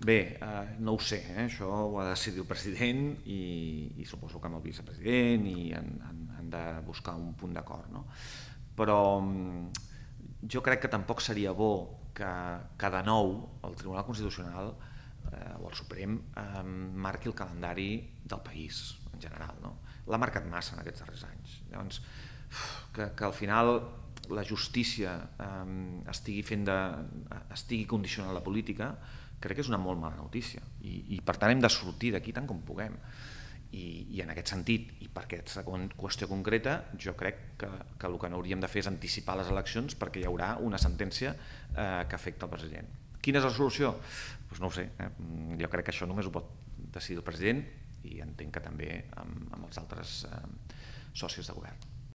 Bé, eh, no ho sé, eh? això ho ha de decidir el president i, i suposo que amb el vicepresident i han, han, han de buscar un punt d'acord. No? Però mm, jo crec que tampoc seria bo que, que de nou el Tribunal Constitucional eh, o el Suprem eh, marqui el calendari del país en general. No? L'ha marcat massa en aquests darrers anys. Llavors, que, que al final la justícia eh, estigui, fent de, estigui condicionant la política crec que és una molt mala notícia i, i per tant hem de sortir d'aquí tant com puguem i, i en aquest sentit i per aquesta qüestió concreta jo crec que, que el que no hauríem de fer és anticipar les eleccions perquè hi haurà una sentència eh, que afecta el president. Quina és la solució? Pues no ho sé, eh? jo crec que això només ho pot decidir el president i entenc que també amb, amb els altres eh, socis de govern.